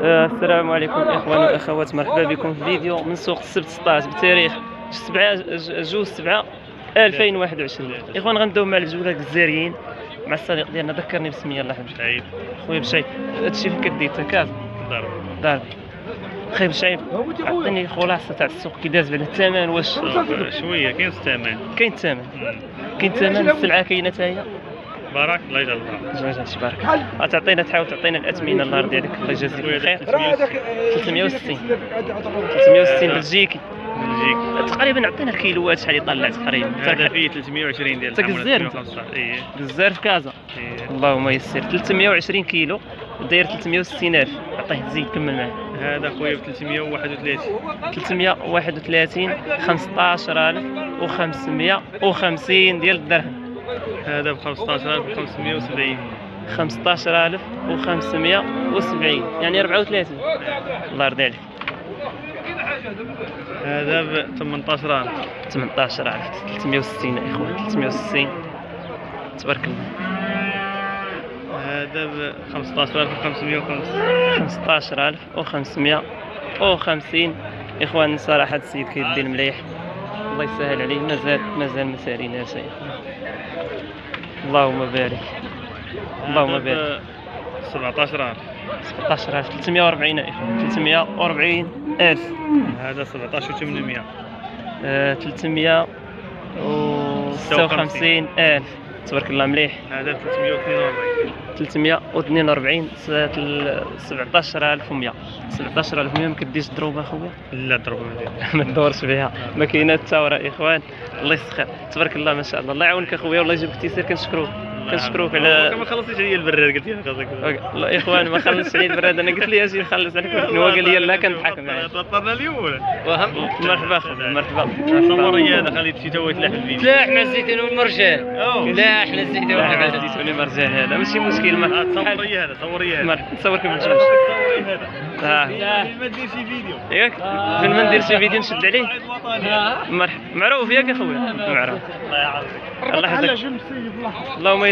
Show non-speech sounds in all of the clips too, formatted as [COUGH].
السلام عليكم اخوان والاخوات مرحبا بكم في فيديو من سوق السبت 16 بتاريخ 7 جوج 7 2021 إخوان غندوي مع الجولة الجزائريين مع الصديق ديالنا ذكرني بسميه الله يحفظك شعيب. خويا بشعيب. هادشي فين كدير كاز ضرب. دار خايب شعيب عطيني خلاصة تاع السوق كي داز بعد الثمن واش؟ شوية كاين الثمن. كاين الثمن. كاين الثمن السلعة كاينة حتى هي؟ بارك الله. يجعل الله جا جا تبارك تعطينا تحاول تعطينا الأثمنة النهار ديالك. الله يجازيك بالخير 360 360 بلجيكي. بلجيك تقريبا عطينا الكيلوات شحال يطلع تقريبا. هذا فيه 320 ديال 315 إيه. بزاف في كازا. إيه. اللهم يسر. 320 كيلو داير 360 ألف. عطيه تزيد كمل معاه هذا خويا ب 331 331 15550 ديال الدرهم. هذا ب 15570 15570 يعني 34 الله يرضي عليك. هذا ب 18000 18000 360 يا إخوان 360 تبارك الله. هذا ب 15550 15550 إخوان صراحة السيد كيدير مليح الله يسهل عليه. مازال مازال ما اخوان اللهم بارك. اللهم بارك. 17000 17000 340 يا اخوان 340 ألف. هذا 17800 آه، 356 ألف. تبارك الله مليح. هذا ب 342 342 17100 17100 ما كديش ضروبه أخويا؟ لا مزيان [LAUGHS] ما تدورش بها. ما كاينة الثوره يا إخوان. الله يسخر. تبارك الله ما شاء الله. الله يعاونك أخويا والله يجيبك التيسير كنشكروك كنشكروك على ما خلصتيش عليا البراد قلت لي خلاص لا يا اخوان ما خلصش عليه البراد. أنا قلت لي أجي نخلص عليك هو قال لي لا كنضحك معاه توترنا اليوم ولا مرحبا اخويا مرحبا صور لي هذا خليت شي تو يتلاح الفيديو. لا إحنا الزيتون والمرجان. لا إحنا الزيتون والمرجان. عادي تولي مرجان هذا ماشي مشكل ما صور لي هذا صور لي هذا مرحبا نصورك بالجوج صور لي هذا آه ما دير شي فيديو. ياك فين ما ندير شي فيديو نشد عليه. مرحبا معروف ياك اخويا معروف. الله يعافيك. الله يحفظك. اللهم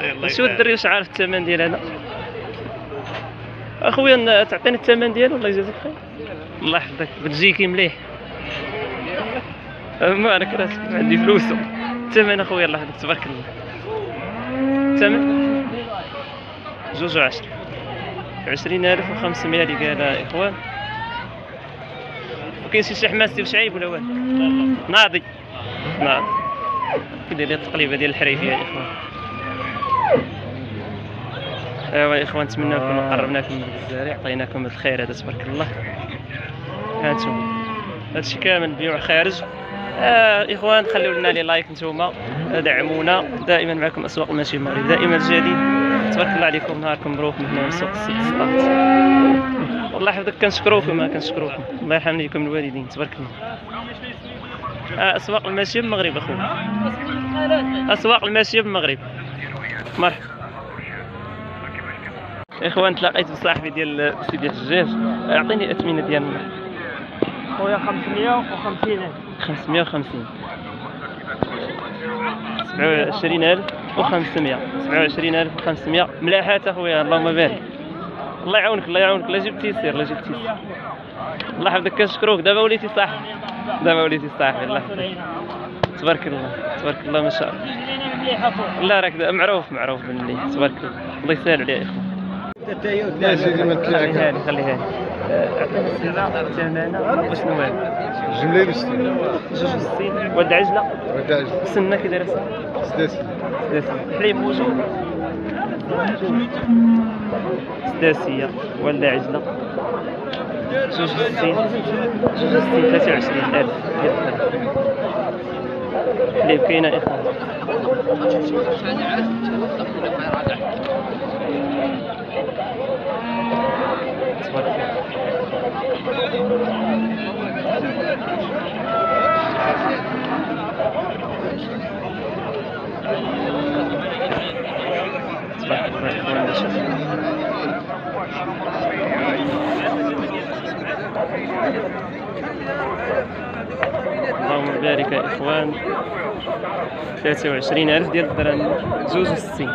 الله شو. الدري واش عارف الثمن ديال هذا. أخويا تعطيني الثمن ديالو الله يجازيك خير. الله يحفظك. بلجيكي مليح. ما أنا كراسك ما عندي فلوسه الثمن أخويا الله يحفظك. تبارك الله. الثمن؟ جوج وعشرة عشرين ألف وخمسمية اللي قالها إخوان. وكاين شي شي حماس ديال شعيب ولا والو؟ ناضي. ناضي. كيدير لي التقليبة ديال الحريفية يا إخوان. ايوا إخوان نتمنى نكونوا قربناكم الجزائر عطيناكم الخير هذا تبارك الله. هانتوما هادشي كامل بيوع خارج. آه إخوان خليوا لنا لي لايك نتوما. دعمونا. دائما معكم أسواق الماشي المغرب. دائما الجديد. تبارك الله عليكم نهاركم مبروك من هنا من سوق الست سطات والله يحفظك كنشكروكم كنشكروكم. الله يرحم ليكم الوالدين تبارك الله. آه أسواق الماشي بالمغرب اخويا أسواق الماشيه بالمغرب مرحبا. إخوان تلاقيت بصاحبي ديال سيدي حجاج أعطيني الأثمنة ديالنا خويا 550 550 27500 27500 ملاحات أخويا اللهم بارك. الله يعاونك الله يعاونك. لا جبتي سير لا جبتي سير الله يحفظك كنشكروك. دابا وليتي صاحبي. دابا وليتي صاحبي الله يحفظك. تبارك الله تبارك الله ما شاء الله. لا راك معروف معروف بالمليح تبارك الله. الله يسهل عليا يا اخوان لا سيدي ما خليها لي خليها لي. عطينا وشنو هذا؟ جملة جوج وستين ولد عجلة. سنة كي دايرة سنة سداسي حليب سداسية والدة عجلة. جوج وستين جوج وستين ثلاثة وعشرين ألف. كاينة إخوان تبارك الله تبارك الله يا إخوان ما شاء الله بارك يا إخوان 23 ألف ديال الدرهم زوج وستين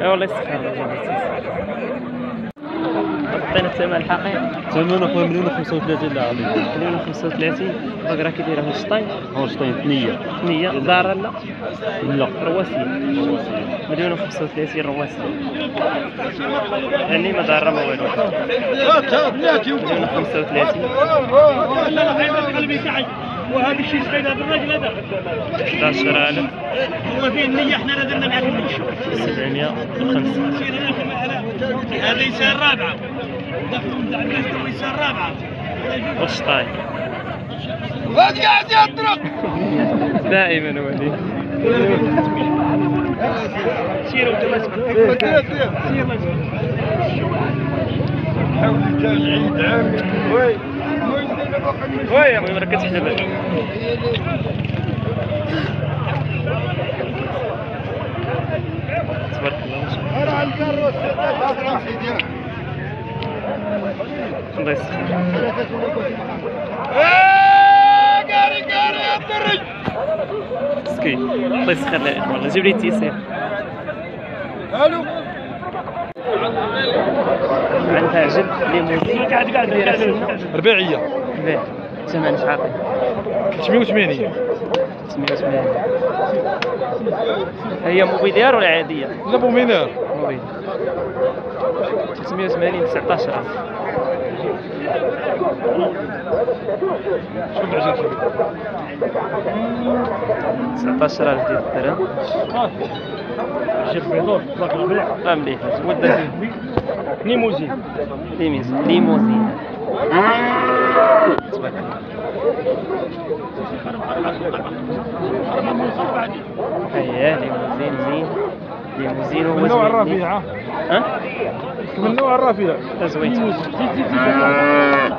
اي والله يستخدم عطينا الثمن الحقيقي ثمن اخويا مليون و 35 لا عليك مليون و 35 باقي راه كيدير هولشتاين هولشتاين ثنية. ثنية. دار لا؟ لا. رواسية مليون و 35 رواسية يعني ما دار ما والو. مليون و 35 وهذا الشيء سعيد هذا الراجل هذا 11000 هو فيه النية إحنا نزلنا معك النية 750 هذا يسار تو يسار رابعة هولشتاين دائما ولي سيروا أنتم المهم راه كتحسب تبارك الله. ما شاء الله يسخر مسكين الله يسخر له يا اخوان جيب لي التيسير عندها ليموزين قاعد قاعد قاعد ربيعيه ثمن شحال 380 980 هي موبيديار ولا عادية؟ لا بومينار موبيل 380 19000 شوف العجل كيف 19000 ديال الدرهم. ليموزين ليموزين ليموزين زين هو من نوع زوين الرفيعه ها؟ من نوع الرفيع لا زوين آه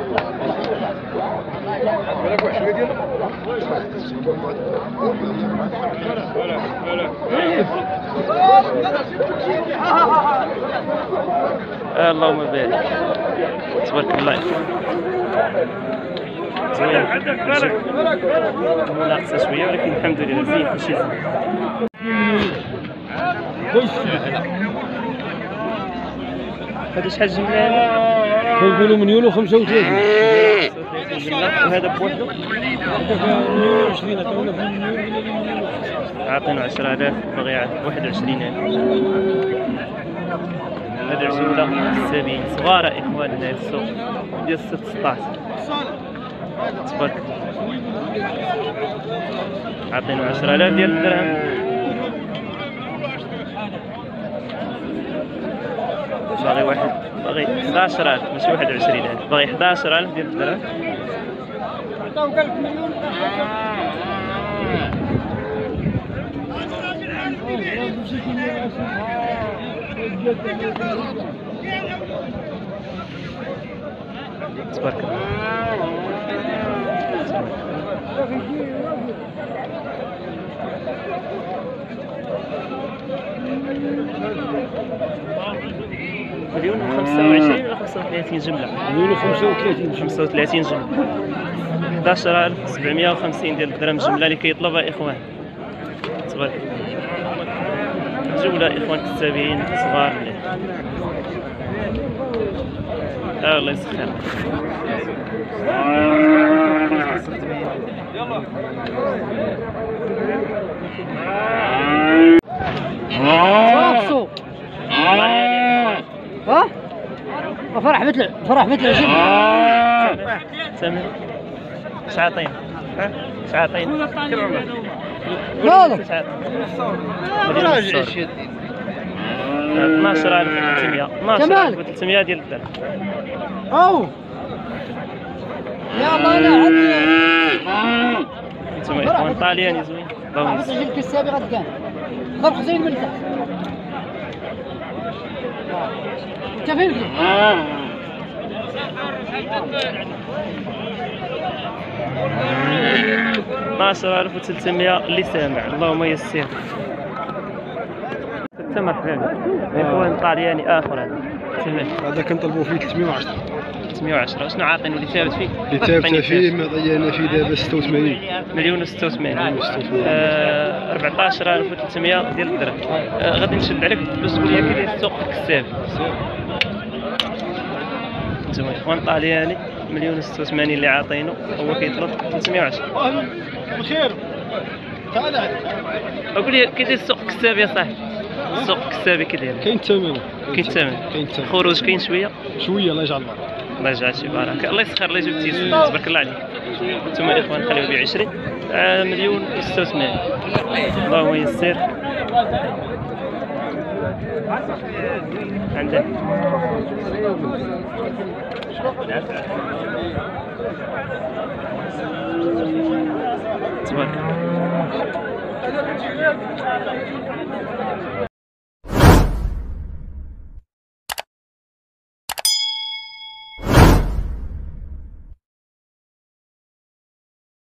اللهم بارك. تبارك الله. زوين مناقصة شوية ولكن الحمد لله زين كلشي زين. هذا شحال جملة كنقولوا مليون و 35 وهذا بوحده 120 عطاونا في عاطينو 10000 باغي يعرف 21000 هذا عجولة السبيل صغار إخواننا السوق ديال 16 تبارك عاطينو 10000 ديال الدرهم باغي واحد باغي 11000 ماشي 21000 باغي 11000 ديال الدرهم. تبارك الله. مليون و 25 ولا 35 جملة؟ مليون و 35 35 جملة. 11750 ديال الدرهم جملة اللي كيطلبها إخوان. تبارك الله جملة إخوان كتابين صغار آه الله يسخر. ها؟ فرح مثل فرح مثل اش عاطين؟ ها؟ اش عاطين؟ مالك؟ عاطين؟ راجل 12300 12300 ديال الدرهم. أو. يا الله أنا عندي أنتم اخوان طالياني زوين. اللهم مثل يسر الجن كسابي غد كان. ضرب زين من تحت أنت فين؟ 12300 اللي سامع اللهم يسر. حتى مرحبا اخوان طالياني آخر. هذا هذا كنطلبوا فيه 310 510 شنو عاطينو اللي ثابت فيه؟ اللي ثابته فيه معطيانا فيه دابا 86 مليون و 86 مليون و 86. آه 14300 ديال الدرهم. آه غادي نشد عليك باش تقول لي كي السوق الكساب انتما إخوان طالياني. مليون و 86 اللي عاطينو هو كيطلب 310 بخير تعال قول لي كي داير السوق الكساب يا صاحبي. السوق الكسابي كي داير كاين الثمن كاين الثمن كاين الثمن خروج كاين شوية. شوية الله يجعل الله الله يجعل شي بركه الله يسخر الله يجيب تيسير تبارك الله عليك. ثم الاخوان خليو ب 20 آه مليون و 86 اللهم يسر عندك. تبارك.